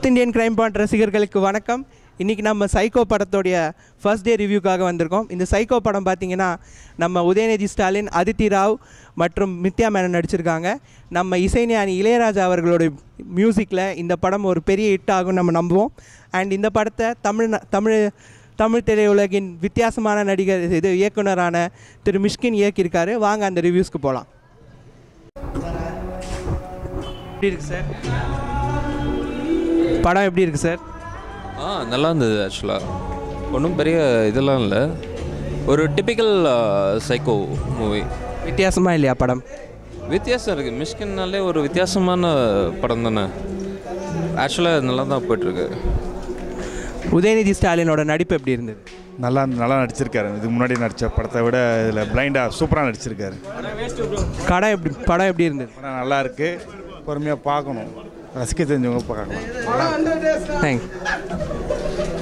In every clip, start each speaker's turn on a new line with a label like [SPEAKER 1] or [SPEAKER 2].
[SPEAKER 1] South Indian crime bond ரசிகர்களுக்கு வணக்கம். இன்றைக்கி நம்ம சைக்கோ படத்தோடைய ஃபர்ஸ்ட் டே ரிவ்யூக்காக வந்திருக்கோம். இந்த சைக்கோ படம் பார்த்திங்கன்னா நம்ம உதயநிதி ஸ்டாலின் அதித்தி ராவ் மற்றும் மித்யா மேனன் நடிச்சிருக்காங்க. நம்ம இசைஞானி இளையராஜா அவர்களோட மியூசிக்கில் இந்த படம் ஒரு பெரிய ஹிட் ஆகும் நம்ம நம்புவோம். அண்ட் இந்த படத்தை தமிழ் தமிழ் தமிழ் திரையுலகின் வித்தியாசமான நடிகர் இது இயக்குனரான திரு மிஷ்கின் இயக்கியிருக்காரு. வாங்க அந்த ரிவ்யூஸ்க்கு போகலாம் எப்படி இருக்கு சார் படம் எப்படி இருக்கு சார்?
[SPEAKER 2] ஆ நல்லா இருந்தது ஆக்சுவலாக ஒன்றும் பெரிய இதெல்லாம் இல்லை. ஒரு டிப்பிக்கல் சைக்கோ மூவி
[SPEAKER 1] வித்தியாசமா இல்லையா படம்?
[SPEAKER 2] வித்தியாசம் இருக்குது மிஷ்கின்னாலே ஒரு வித்தியாசமான படம் தானே. ஆக்சுவலாக நல்லா தான் போயிட்டுருக்கு.
[SPEAKER 1] உதயநிதி ஸ்டாலினோட நடிப்பு எப்படி இருந்தது?
[SPEAKER 3] நல்லா நல்லா நடிச்சிருக்காரு. இதுக்கு முன்னாடி நடித்த படத்தை விட இதில் பிளைண்டாக சூப்பராக நடிச்சிருக்காரு.
[SPEAKER 1] படம் எப்படி படம் எப்படி இருந்தது?
[SPEAKER 3] படம் நல்லா இருக்கு. பொறுமையாக பார்க்கணும். ரசிக்க தெரிஞ்சவங்க பார்க்கலாம்
[SPEAKER 1] தேங்க்ஸ்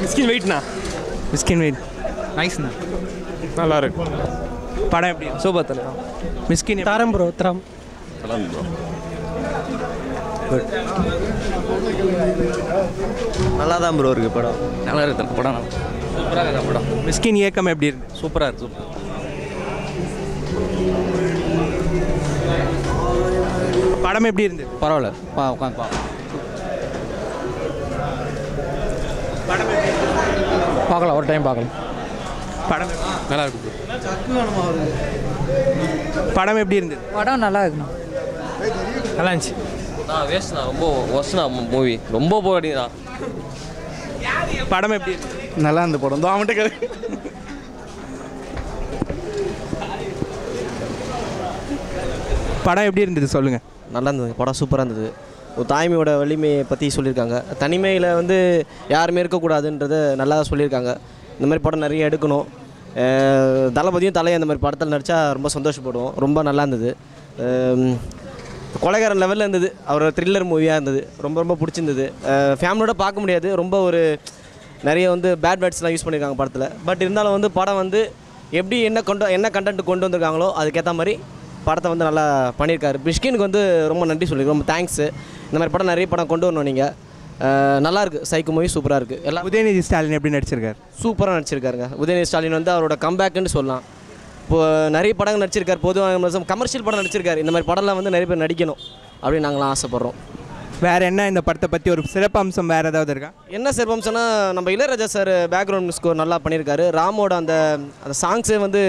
[SPEAKER 4] மிஸ்கின் வெயிட்ண்ணா
[SPEAKER 1] மிஸ்கின் வெயிட்
[SPEAKER 4] நைஸ்ண்ணா நல்லா இருக்கு
[SPEAKER 1] படம் எப்படி?
[SPEAKER 4] சூப்பர் தலை
[SPEAKER 1] மிஸ்கின்
[SPEAKER 4] தரம் ப்ரோ தரம்
[SPEAKER 5] நல்லா தான் ப்ரோ இருக்குது படம்
[SPEAKER 4] நல்லா இருக்கு படம் நல்லா சூப்பராக இருக்கா படம்
[SPEAKER 1] மிஸ்கின் இயக்கம் எப்படி இருக்கு
[SPEAKER 4] சூப்பராக இருக்கு சூப்பர்
[SPEAKER 1] படம் எப்படி இருந்தது?
[SPEAKER 4] பரவாயில்ல. பா உட்காந்து பா பார்க்கலாம் ஒரு டைம் பார்க்கலாம்.
[SPEAKER 1] படம்
[SPEAKER 4] நல்லா இருக்கு
[SPEAKER 1] படம் எப்படி இருந்தது?
[SPEAKER 6] படம் நல்லா இருக்குண்ணா.
[SPEAKER 4] நல்லா இருந்துச்சு.
[SPEAKER 5] நான் வேஸ்ட்ண்ணா ரொம்ப ஒஸ்ட்ண்ணா மூவி ரொம்ப போடிண்ணா
[SPEAKER 1] படம் எப்படி
[SPEAKER 3] நல்லா இருந்த படம். தான் அவன்கிட்ட
[SPEAKER 1] படம் எப்படி இருந்தது? சொல்லுங்கள்
[SPEAKER 5] நல்லா இருந்தது. படம் சூப்பராக இருந்தது. ஒரு தாய்மையோட வலிமையை பற்றி சொல்லியிருக்காங்க. தனிமையில் வந்து யாருமே இருக்கக்கூடாதுன்றதை நல்லா சொல்லியிருக்காங்க. இந்த மாதிரி படம் நிறைய எடுக்கணும். தளபதியும் தலையை அந்த மாதிரி படத்தில் நடித்தா ரொம்ப சந்தோஷப்படுவோம். ரொம்ப நல்லா இருந்தது. கொலைகாரன் லெவலில் இருந்தது. அவரோட த்ரில்லர் மூவியாக இருந்தது. ரொம்ப ரொம்ப பிடிச்சிருந்தது. ஃபேமிலியோட பார்க்க முடியாது. ரொம்ப ஒரு நிறைய வந்து பேட் பேட்ஸ்லாம் யூஸ் பண்ணியிருக்காங்க படத்தில். பட் இருந்தாலும் வந்து படம் வந்து எப்படி என்ன கொண்டு என்ன கண்டென்ட் கொண்டு வந்திருக்காங்களோ அதுக்கேற்ற மாதிரி படத்தை வந்து நல்லா பண்ணியிருக்காரு. பிஷ்கினுக்கு வந்து ரொம்ப நன்றி சொல்லியிருக்கோம் ரொம்ப தேங்க்ஸு இந்த மாதிரி படம் நிறைய படம் கொண்டு வரணும் நீங்கள் நல்லா இருக்கு. சைக்கோ மூவி சூப்பராக இருக்குது எல்லாம்
[SPEAKER 1] உதயநிதி ஸ்டாலின் எப்படி நடிச்சிருக்காரு?
[SPEAKER 5] சூப்பராக நடிச்சிருக்காருங்க. உதயநிதி ஸ்டாலின் வந்து அவரோட கம்பேக்குன்னு சொல்லலாம். இப்போ நிறைய படங்கள் நடிச்சிருக்காரு. பொதுவாக கமர்ஷியல் படம் நடிச்சிருக்காரு. இந்த மாதிரி படம்லாம் வந்து நிறைய பேர் நடிக்கணும் அப்படின்னு நாங்களாம் ஆசைப்பட்றோம்.
[SPEAKER 1] வேற என்ன இந்த படத்தை பற்றி ஒரு சிறப்பு அம்சம் வேற ஏதாவது இருக்கா?
[SPEAKER 5] என்ன சிறப்பம்சம்னா நம்ம இளையராஜா சார் பேக்ரவுண்ட் ஸ்கோர் நல்லா பண்ணியிருக்காரு. ராமோட அந்த அந்த சாங்ஸே வந்து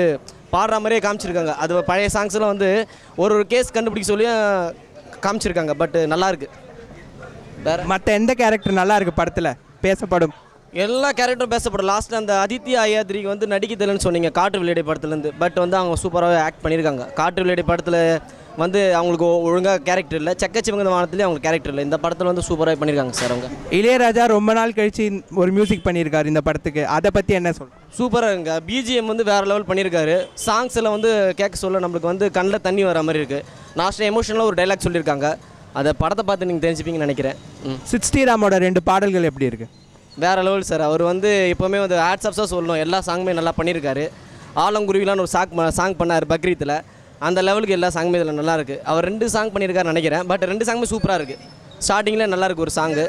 [SPEAKER 5] பாடுற மாதிரியே காமிச்சிருக்காங்க. அது பழைய சாங்ஸ்லாம் வந்து ஒரு ஒரு கேஸ் கண்டுபிடிக்க சொல்லியும் காமிச்சிருக்காங்க. பட் நல்லா இருக்கு.
[SPEAKER 1] மற்ற எந்த கேரக்டர் நல்லா இருக்கு படத்தில்? பேசப்படும்.
[SPEAKER 5] எல்லா கேரக்டரும் பேசப்படும். லாஸ்ட்டில் அந்த அதித்யா ஐயாத்ரிக்கு வந்து நடிக்க தெரியலன்னு சொன்னீங்க காட்டு விளையாடி படத்துலேருந்து. பட் வந்து அவங்க சூப்பராகவே ஆக்ட் பண்ணியிருக்காங்க. காட்டு விளையாடி படத்தில் வந்து அவங்களுக்கு ஒழுங்காக கேரக்டர் இல்லை. செக்கச்சிவங்க வானத்துலேயும் அவங்களுக்கு கேரக்டர் இல்லை. இந்த படத்தில் வந்து சூப்பராக பண்ணியிருக்காங்க சார் அவங்க.
[SPEAKER 1] இளையராஜா ரொம்ப நாள் கழிச்சு ஒரு மியூசிக் பண்ணியிருக்காரு இந்த படத்துக்கு. அதை பற்றி என்ன சொல்
[SPEAKER 5] சூப்பராக இருங்க பிஜிஎம் வந்து வேறு லெவல் பண்ணியிருக்காரு. சாங்ஸில் வந்து கேட்க சொல்ல நம்மளுக்கு வந்து கண்ணில் தண்ணி வர மாதிரி இருக்குது லாஸ்ட்டில் எமோஷனலாக ஒரு டைலாக் சொல்லியிருக்காங்க. அதை படத்தை பார்த்து நீங்கள் தெரிஞ்சுப்பீங்கன்னு நினைக்கிறேன். ம்.
[SPEAKER 1] சிக்ஸ்டி ராமோட ரெண்டு பாடல்கள் எப்படி இருக்கு?
[SPEAKER 5] வேறு லெவல் சார். அவர் வந்து எப்போவுமே வந்து ஆட்ஸ் ஆஃப்ஸாக சொல்லணும். எல்லா சாங்குமே நல்லா பண்ணியிருக்காரு ஆலங்குருவிலான்னு ஒரு சாங் சாங் பண்ணார் பக்ரீத்தில். அந்த லெவலுக்கு எல்லா சாங்குமே இதில் நல்லா இருக்குது அவர் ரெண்டு சாங் பண்ணியிருக்காரு நினைக்கிறேன். பட் ரெண்டு சாங்குமே சூப்பராக இருக்குது ஸ்டார்டிங்கில் நல்லாயிருக்கு ஒரு சாங்கு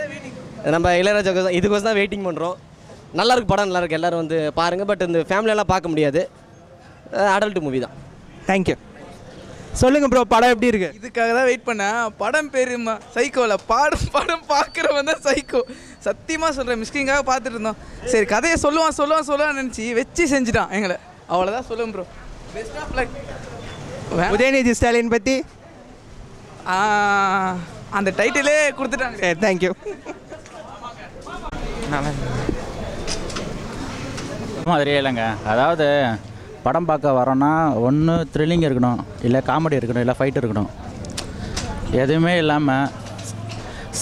[SPEAKER 5] நம்ம இளையராஜா இதுக்கோசம் தான் வெயிட்டிங் பண்ணுறோம் நல்லாயிருக்கு படம் நல்லாயிருக்கு எல்லோரும் எல்லாரும் வந்து பாருங்கள் பட் இந்த ஃபேமிலியெல்லாம் பார்க்க முடியாது. அடல்ட் மூவி தான்.
[SPEAKER 1] தேங்க்யூ சொல்லுங்க ப்ரோ படம் எப்படி இருக்கு?
[SPEAKER 7] இதுக்காக தான் வெயிட் பண்ணேன். படம் பேர் சைக்கோவில் பாடம் படம் பார்க்குறவன் தான் சைக்கோ சத்தியமாக சொல்கிறேன் மிஸ்கிங்காக பார்த்துட்டு இருந்தோம். சரி கதையை சொல்லுவான் சொல்லுவான் சொல்லுவான்னு நினச்சி வச்சு செஞ்சுட்டான் எங்களை. அவ்வளோதான் சொல்லுவேன் bro best of luck
[SPEAKER 1] Udhayanidhi Stalin பற்றி
[SPEAKER 7] அந்த டைட்டிலே கொடுத்துட்டாங்க
[SPEAKER 1] சரி தேங்க்யூ
[SPEAKER 8] மாதிரியே இல்லைங்க. அதாவது படம் பார்க்க வரோன்னா ஒன்று த்ரில்லிங் இருக்கணும் இல்லை காமெடி இருக்கணும் இல்லை ஃபைட் இருக்கணும். எதுவுமே இல்லாமல்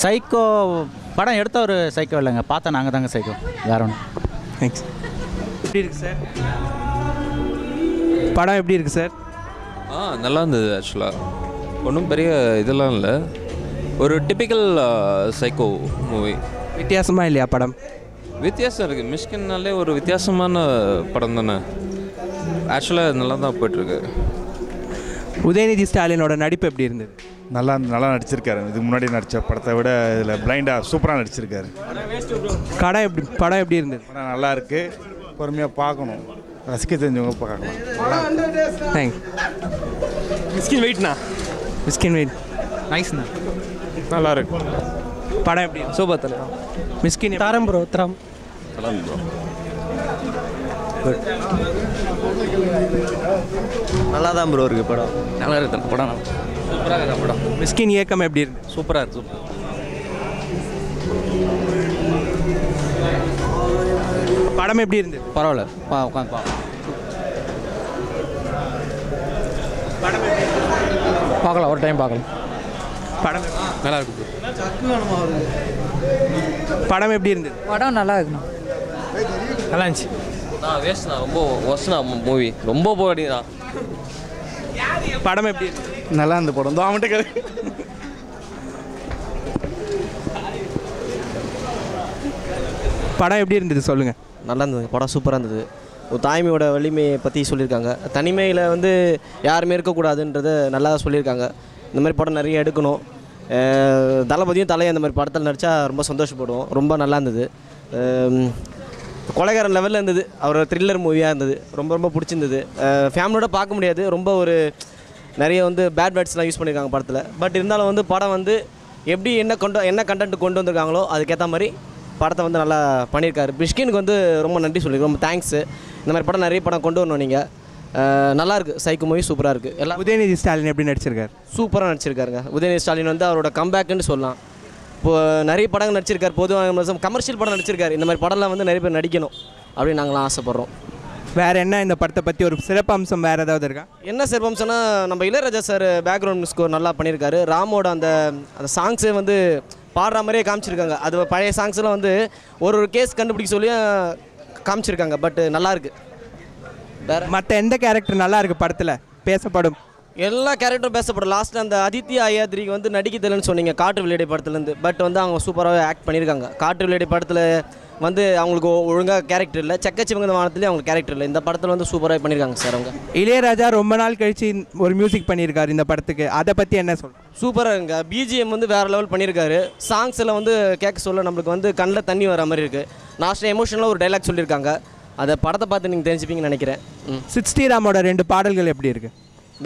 [SPEAKER 8] சைக்கோ படம் எடுத்த ஒரு சைக்கோ இல்லைங்க. பார்த்தா நாங்கள் தாங்க சைக்கோ வேற ஒன்று
[SPEAKER 1] தேங்க்ஸ் எப்படி இருக்கு சார் படம் எப்படி இருக்கு சார்
[SPEAKER 2] ஆ நல்லா இருந்தது ஆக்சுவலாக ஒன்றும் பெரிய இதெல்லாம் இல்லை. ஒரு டிப்பிக்கல் சைக்கோ மூவி
[SPEAKER 1] வித்தியாசமா இல்லையா படம்?
[SPEAKER 2] வித்தியாசம் இருக்குது மிஷ்கின்னாலே ஒரு வித்தியாசமான படம் தானே. ஆக்சுவலாக நல்லா தான் போயிட்டுருக்கு.
[SPEAKER 1] உதயநிதி ஸ்டாலினோட நடிப்பு எப்படி இருந்தது?
[SPEAKER 3] நல்லா நல்லா நடிச்சிருக்காரு. இதுக்கு முன்னாடி நடித்த படத்தை விட இதில் பிளைண்டாக சூப்பராக நடிச்சிருக்காரு.
[SPEAKER 1] படம் எப்படி படம் எப்படி இருந்தது?
[SPEAKER 3] படம் நல்லா இருக்கு. பொறுமையாக பார்க்கணும். ரசிக்க தெரிஞ்சவங்க பார்க்கலாம்.
[SPEAKER 1] தேங்க்ஸ்
[SPEAKER 4] மிஸ்கின் வெயிட்ண்ணா
[SPEAKER 1] மிஸ்கின் வெயிட்
[SPEAKER 4] நைஸ்ண்ணா
[SPEAKER 3] நல்லா இருக்கு.
[SPEAKER 1] படம் எப்படி?
[SPEAKER 4] சூப்பர் தலை
[SPEAKER 1] மிஸ்கின்
[SPEAKER 4] தரம் ப்ரோ தரம்
[SPEAKER 5] நல்லா தான் ப்ரோ இருக்குது படம்
[SPEAKER 4] நல்லா. இருக்கு படம் சூப்பராக இருக்கா படம்.
[SPEAKER 1] மிஸ்கின் இயக்கம் எப்படி இருந்தது
[SPEAKER 4] சூப்பராக இருக்கு சூப்பர்
[SPEAKER 1] படம் எப்படி இருந்தது
[SPEAKER 4] பரவாயில்ல. பா உட்காந்து பா. பார்க்கலாம் ஒரு டைம் பார்க்கலாம்.
[SPEAKER 1] படம்
[SPEAKER 4] நல்லா இருக்கு
[SPEAKER 1] படம் எப்படி இருந்தது?
[SPEAKER 6] படம் நல்லா இருக்கணும்
[SPEAKER 4] நல்லா இருந்துச்சு.
[SPEAKER 9] நான் வேஸ்ட்ண்ணா ரொம்ப ஒஸ்ட்ண்ணா மூவி ரொம்ப போடிதான்
[SPEAKER 1] படம் எப்படி
[SPEAKER 3] நல்லா இருந்த படம். தான் அவன்கிட்ட
[SPEAKER 1] படம் எப்படி இருந்தது சொல்லுங்க.
[SPEAKER 5] நல்லா இருந்தது. படம் சூப்பராக இருந்தது. ஒரு தாய்மையோட வலிமையை பற்றி சொல்லியிருக்காங்க. தனிமையில் வந்து யாருமே இருக்கக்கூடாதுன்றதை நல்லா சொல்லியிருக்காங்க. இந்த மாதிரி படம் நிறைய எடுக்கணும். தளபதியும் தலை அந்த மாதிரி படத்தில் நடித்தா ரொம்ப சந்தோஷப்படுவோம். ரொம்ப நல்லா இருந்தது. கொலைகாரன் லெவலில் இருந்தது. அவர் த்ரில்லர் மூவியாக இருந்தது. ரொம்ப ரொம்ப பிடிச்சிருந்தது. ஃபேமிலியோட பார்க்க முடியாது. ரொம்ப ஒரு நிறைய வந்து பேட் வேர்ட்ஸ்லாம் யூஸ் பண்ணியிருக்காங்க படத்தில். பட் இருந்தாலும் வந்து படம் வந்து எப்படி என்ன கொண்டு என்ன கண்டென்ட் கொண்டு வந்திருக்காங்களோ அதுக்கேற்ற மாதிரி படத்தை வந்து நல்லா பண்ணியிருக்காரு. பிஷ்கினுக்கு வந்து ரொம்ப நன்றி சொல்லியிருக்கோம் ரொம்ப தேங்க்ஸு இந்த மாதிரி படம் நிறைய படம் கொண்டு வரணும் நீங்கள் நல்லா இருக்கு. சைக்கோ மூவி சூப்பராக இருக்குது எல்லாம்
[SPEAKER 1] உதயநிதி ஸ்டாலின் எப்படி நடிச்சிருக்காரு?
[SPEAKER 5] சூப்பராக நடிச்சிருக்காருங்க. உதயநிதி ஸ்டாலின் வந்து அவரோட கம்பேக்குன்னு சொல்லலாம். இப்போ நிறைய படங்கள் நடிச்சிருக்காரு. பொதுவாக கமர்ஷியல் படம் நடிச்சிருக்காரு. இந்த மாதிரி படம்லாம் வந்து நிறைய பேர் நடிக்கணும் அப்படின்னு நாங்களாம் ஆசைப்பட்றோம்.
[SPEAKER 1] வேற என்ன இந்த படத்தை பற்றி ஒரு சிறப்பம்சம் வேற ஏதாவது இருக்கா?
[SPEAKER 5] என்ன சிறப்பம்சம்னா நம்ம இளையராஜா சார் பேக்ரவுண்ட் ஸ்கோர் நல்லா பண்ணியிருக்காரு. ராமோட அந்த அந்த சாங்ஸே வந்து பாடுற மாதிரியே காமிச்சிருக்காங்க. அது பழைய சாங்ஸ்லாம் வந்து ஒரு ஒரு கேஸ் கண்டுபிடிக்க சொல்லி காமிச்சிருக்காங்க. பட் நல்லா இருக்கு. வேற?
[SPEAKER 1] மற்ற எந்த கேரக்டர் நல்லா இருக்கு படத்தில்? பேசப்படும்.
[SPEAKER 5] எல்லா கேரக்டரும் பேசப்படும். லாஸ்ட் அந்த அதித்யா ஐயாத்ரிக்கு வந்து நடிக்க தெரியலன்னு சொன்னீங்க காட்டு விளையாடி படத்துலேருந்து. பட் வந்து அவங்க சூப்பராகவே ஆக்ட் பண்ணியிருக்காங்க. காட்டு விளையாடி படத்தில் வந்து அவங்களுக்கு ஒழுங்காக கேரக்டர் இல்லை. செக்கச்சிவங்க வானத்துலேயும் அவங்களுக்கு கேரக்டர் இல்லை. இந்த படத்தில் வந்து சூப்பராக பண்ணியிருக்காங்க சார் அவங்க.
[SPEAKER 1] இளையராஜா ரொம்ப நாள் கழிச்சு ஒரு மியூசிக் பண்ணியிருக்காரு இந்த படத்துக்கு. அதை பற்றி என்ன சொல்?
[SPEAKER 5] சூப்பராக இருக்குங்க. பிஜிஎம் வந்து வேறு லெவல் பண்ணியிருக்காரு. சாங்ஸ் எல்லாம் வந்து கேட்க சொல்ல நம்மளுக்கு வந்து கண்ணில் தண்ணி வர மாதிரி இருக்குது லாஸ்ட்டில் எமோஷனலாக ஒரு டைலாக் சொல்லியிருக்காங்க. அதை படத்தை பார்த்து நீங்கள் தெரிஞ்சுப்பீங்கன்னு நினைக்கிறேன். ம்.
[SPEAKER 1] சிக்ஸ்டி ராமோட ரெண்டு பாடல்கள் எப்படி இருக்கு?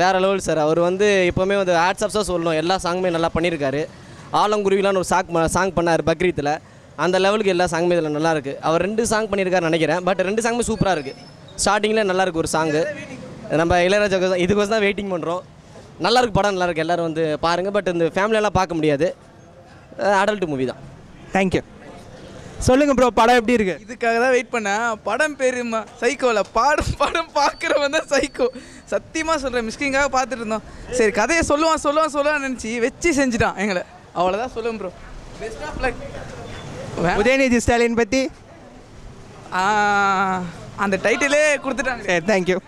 [SPEAKER 5] வேறு லெவல் சார் அவர் வந்து எப்போவுமே வந்து ஆட்ஸ்அப்ஸாக சொல்லணும். எல்லா சாங்குமே நல்லா பண்ணியிருக்காரு ஆலங்குருவிலான்னு ஒரு சாங் சாங் பண்ணார் பக்ரீத்தில். அந்த லெவலுக்கு எல்லா சாங்குமே இதில் நல்லா இருக்குது அவர் ரெண்டு சாங் பண்ணியிருக்காருன்னு நினைக்கிறேன். பட் ரெண்டு சாங்குமே சூப்பராக இருக்குது ஸ்டார்டிங்கில் நல்லாயிருக்கு ஒரு சாங்கு நம்ம இளையராஜா இதுக்கோசம் தான் வெயிட்டிங் பண்ணுறோம் நல்லாயிருக்கு படம் நல்லாயிருக்கு எல்லோரும் வந்து பாருங்கள் பட் இந்த ஃபேமிலியெல்லாம் பார்க்க முடியாது. அடல்ட் மூவி தான்.
[SPEAKER 1] தேங்க்யூ சொல்லுங்க ப்ரோ படம் எப்படி இருக்கு?
[SPEAKER 7] இதுக்காக தான் வெயிட் பண்ணேன். படம் பேரு ம- சைக்கோல பாடம் படம் பார்க்குறவன் தான் சைக்கோ சத்தியமாக சொல்கிறேன் மிஸ்கிங்காக பார்த்துட்டு இருந்தோம் சரி கதையை சொல்லுவான் சொல்லுவான் சொல்லுவான்னு நினச்சி வச்சு செஞ்சுட்டான் எங்களை. அவ்வளோதான் சொல்லுவேன் bro best of luck
[SPEAKER 1] Udhayanidhi Stalin பற்றி
[SPEAKER 7] அந்த டைட்டிலே கொடுத்துட்டாங்க.
[SPEAKER 1] சரி தேங்க்யூ